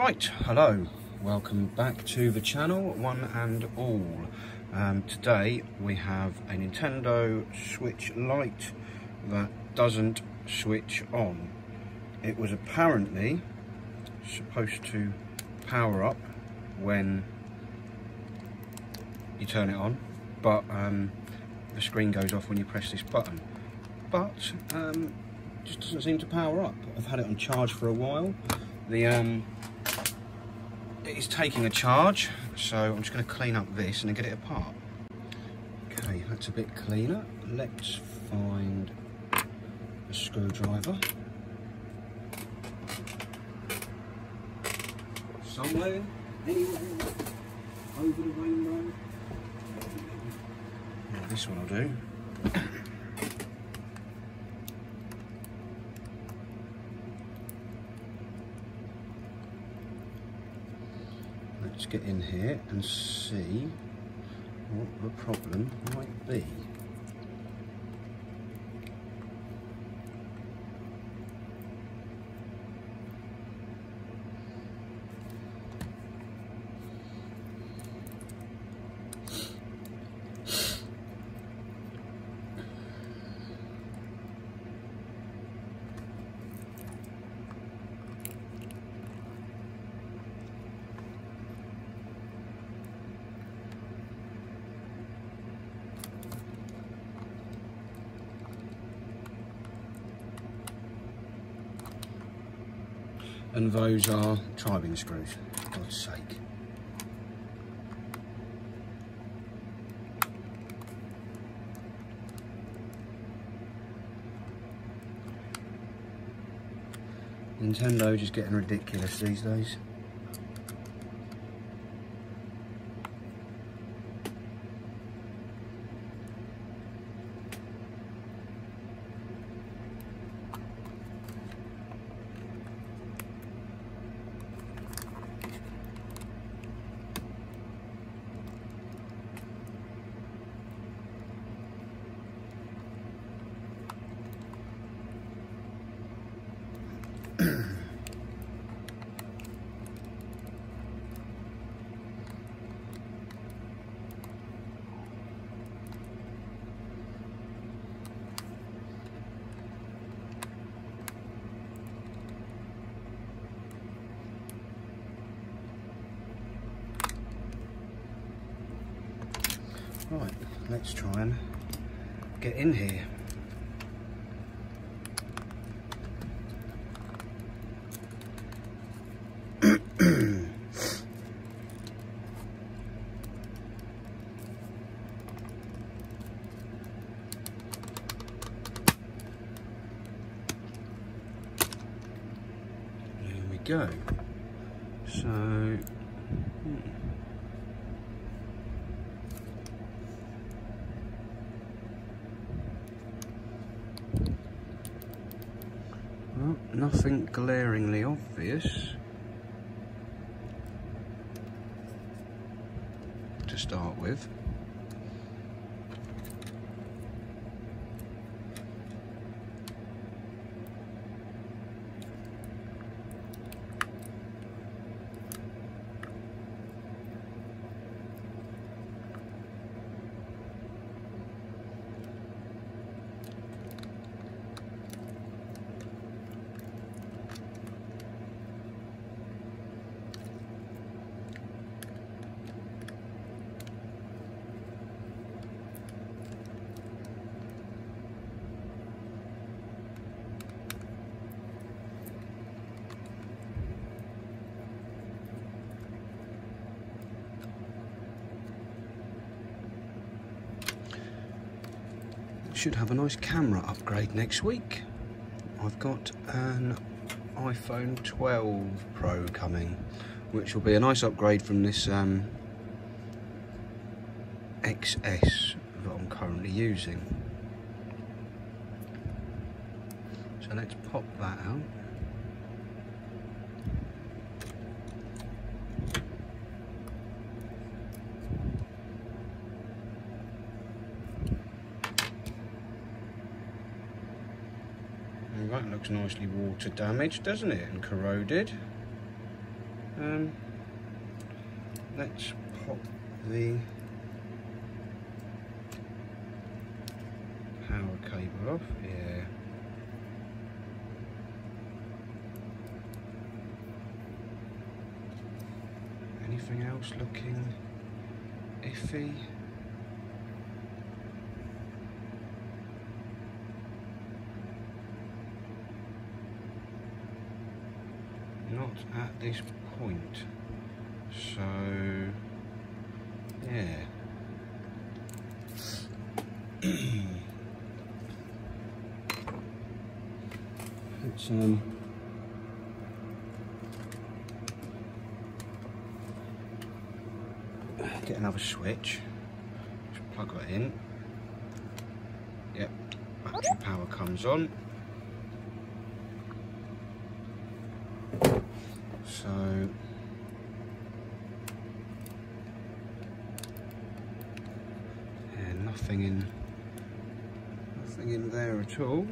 Right, hello, welcome back to the channel, one and all. Um, today we have a Nintendo Switch Lite that doesn't switch on. It was apparently supposed to power up when you turn it on, but um, the screen goes off when you press this button. But um, just doesn't seem to power up. I've had it on charge for a while. The um, it is taking a charge, so I'm just going to clean up this and then get it apart. Okay, that's a bit cleaner. Let's find a screwdriver. Somewhere, anywhere, over the rainbow. This one will do. Let's get in here and see what the problem might be. And those are tri-wing screws, for God's sake. Nintendo just getting ridiculous these days. Right, let's try and get in here. Go. So, hmm. Well, nothing glaringly obvious. To start with. Should have a nice camera upgrade next week. I've got an iPhone 12 Pro coming, which will be a nice upgrade from this um, XS that I'm currently using. So let's pop that out. That looks nicely water damaged, doesn't it? And corroded. Um, let's pop the power cable off. Yeah. Anything else looking iffy? Not at this point. So, yeah. Let's um get another switch. Just plug that in. Yep, battery power comes on. So yeah, nothing in nothing in there at all.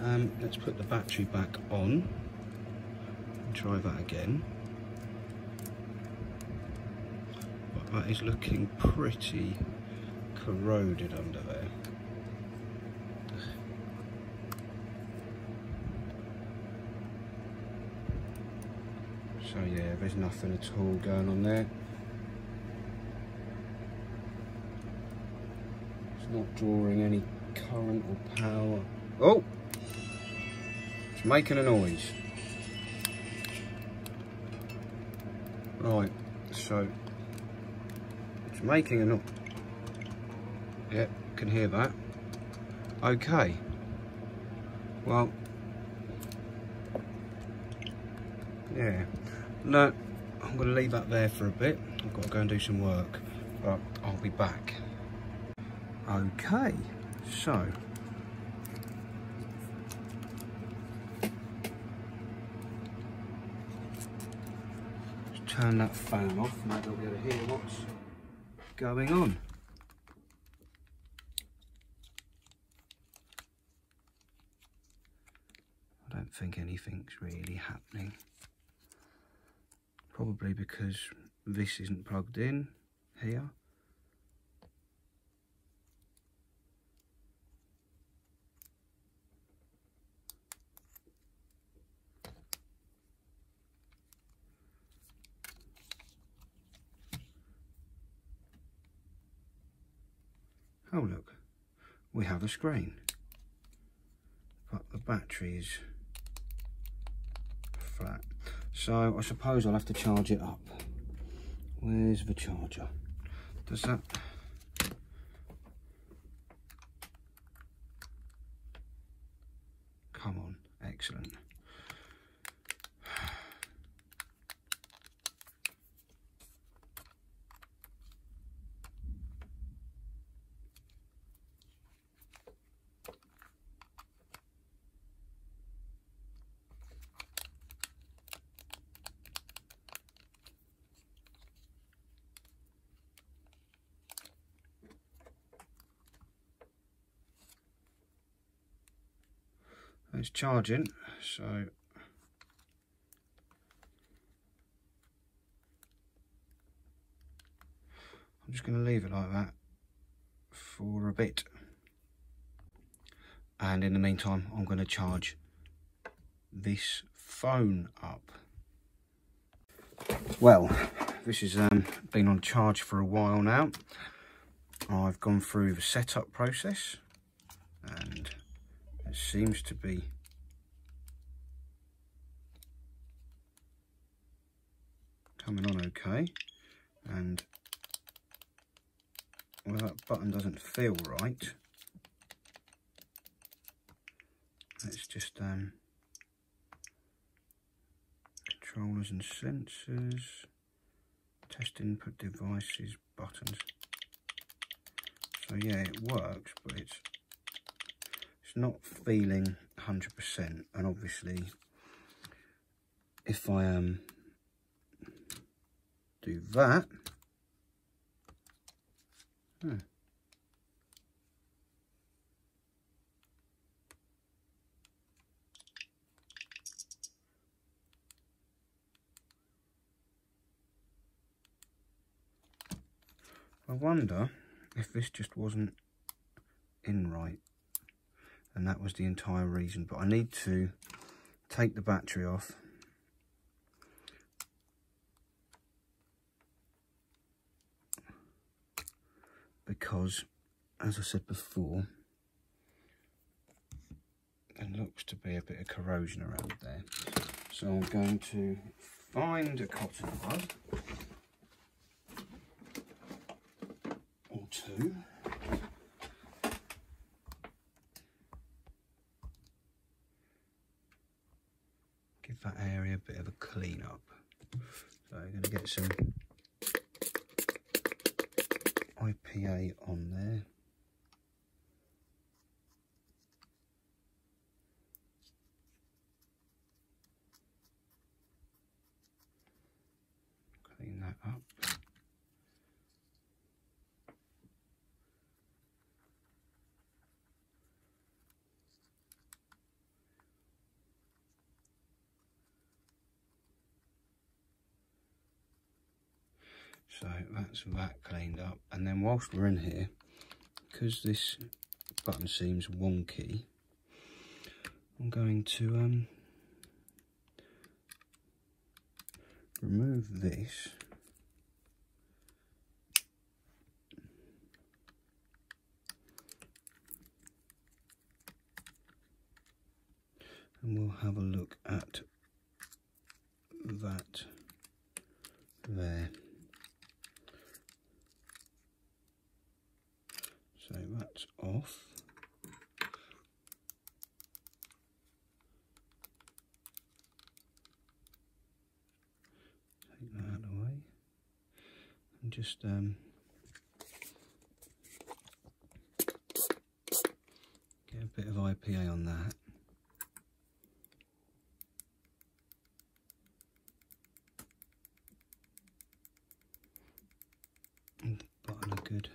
Um, let's put the battery back on and try that again. But that is looking pretty corroded under there. So yeah, there's nothing at all going on there. It's not drawing any current or power. Oh! It's making a noise. Right, so it's making a noise. Yeah, can hear that. Okay. Well, yeah. No, I'm going to leave that there for a bit. I've got to go and do some work, but I'll be back. Okay, so turn that fan off. Maybe I'll be able to hear what's going on. I don't think anything's really happening. Probably because this isn't plugged in here. Oh look, we have a screen, but the battery is flat. So I suppose I'll have to charge it up. Where's the charger? Does that... Come on, excellent. It's charging, so I'm just going to leave it like that for a bit. And in the meantime, I'm going to charge this phone up. Well, this has um, been on charge for a while now. I've gone through the setup process and it seems to be coming on okay. And well that button doesn't feel right. Let's just um, controllers and sensors test input devices buttons. So yeah it works but it's it's not feeling 100% and obviously if I um do that. Hmm. I wonder if this just wasn't in right and that was the entire reason but I need to take the battery off because as I said before there looks to be a bit of corrosion around there. So I'm going to find a cotton bud or two. Give that area a bit of a clean up. So I'm going to get some IPA on there. Clean that up. So that's that cleaned up. And then whilst we're in here, because this button seems wonky, I'm going to um, remove this. And we'll have a look at that there. So that's off. Take that out of the way. And just um, get a bit of IPA on that. And button a good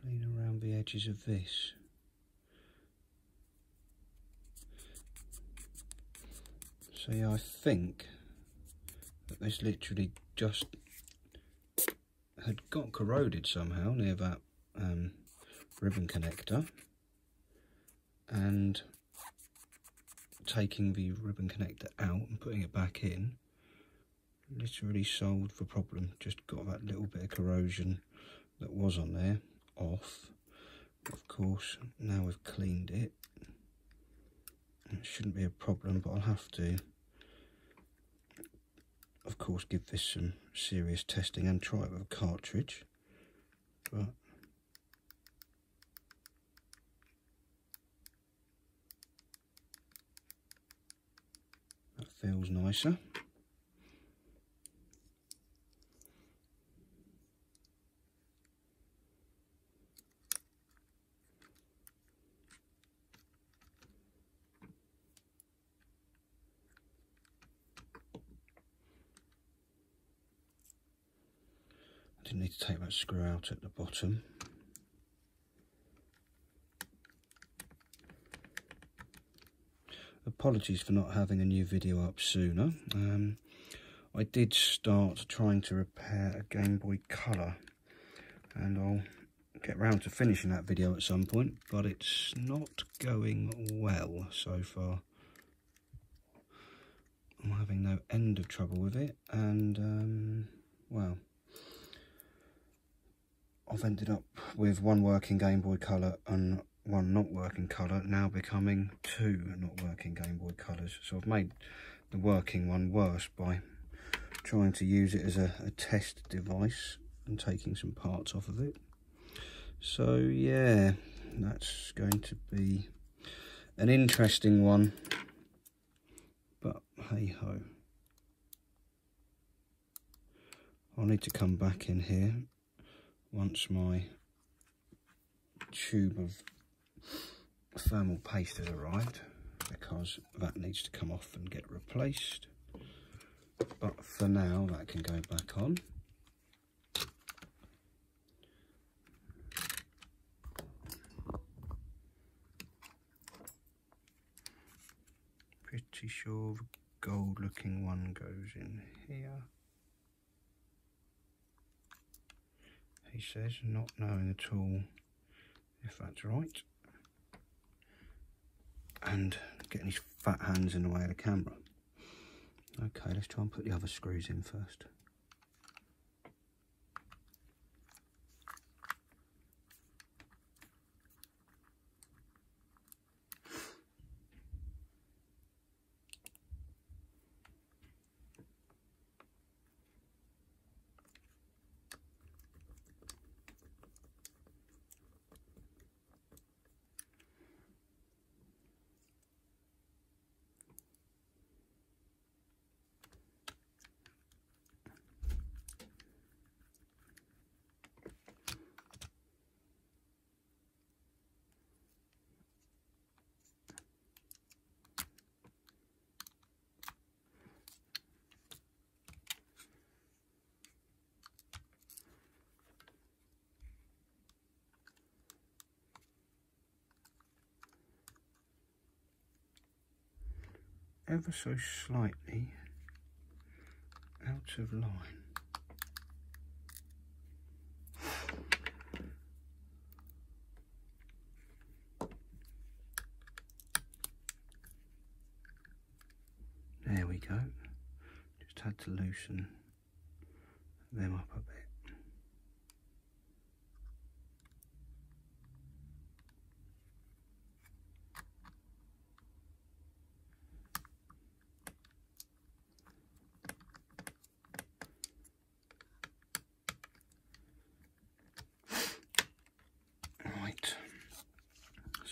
clean around the edges of this. So yeah, I think that this literally just had got corroded somehow near that um, ribbon connector and taking the ribbon connector out and putting it back in literally solved the problem just got that little bit of corrosion that was on there off of course now we've cleaned it it shouldn't be a problem but I'll have to of course give this some serious testing and try it with a cartridge but that feels nicer need to take that screw out at the bottom. Apologies for not having a new video up sooner. Um, I did start trying to repair a Game Boy Color and I'll get round to finishing that video at some point but it's not going well so far. I'm having no end of trouble with it and um, well I've ended up with one working Game Boy Color and one not working colour, now becoming two not working Game Boy Colors. So I've made the working one worse by trying to use it as a, a test device and taking some parts off of it. So yeah, that's going to be an interesting one. But hey ho. I'll need to come back in here once my tube of thermal paste has arrived because that needs to come off and get replaced. But for now that can go back on. Pretty sure the gold looking one goes in here. He says, not knowing at all if that's right. And getting his fat hands in the way of the camera. Okay, let's try and put the other screws in first. Ever so slightly out of line. There we go. Just had to loosen them up a bit.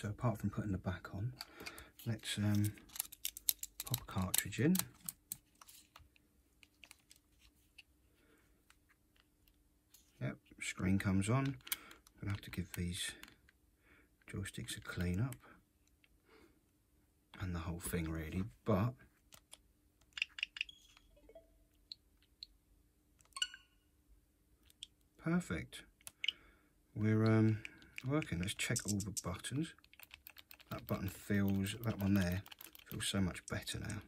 So apart from putting the back on, let's um, pop a cartridge in. Yep, screen comes on. I'm gonna have to give these joysticks a clean up and the whole thing really, but perfect. We're um, working. Let's check all the buttons that button feels, that one there, feels so much better now.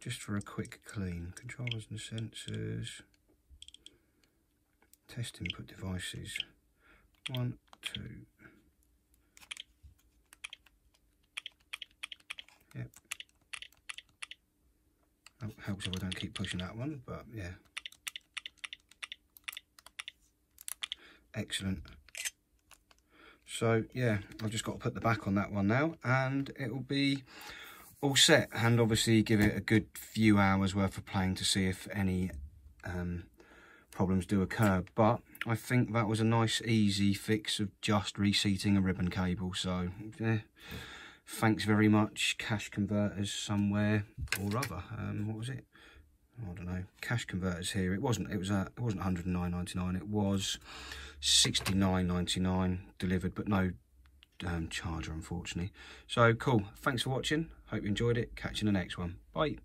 Just for a quick clean, controllers and sensors, test input devices, one, two, yep. That helps if I don't keep pushing that one, but yeah. Excellent. So yeah, I've just got to put the back on that one now and it will be all set and obviously give it a good few hours worth of playing to see if any um, problems do occur. But I think that was a nice easy fix of just reseating a ribbon cable. So yeah, thanks very much cash converters somewhere or other. Um, what was it? I don't know, cash converters here. It wasn't, it was, a, it wasn't 109.99. It was 69.99 delivered, but no um, charger, unfortunately. So cool. Thanks for watching. Hope you enjoyed it. Catch you in the next one. Bye.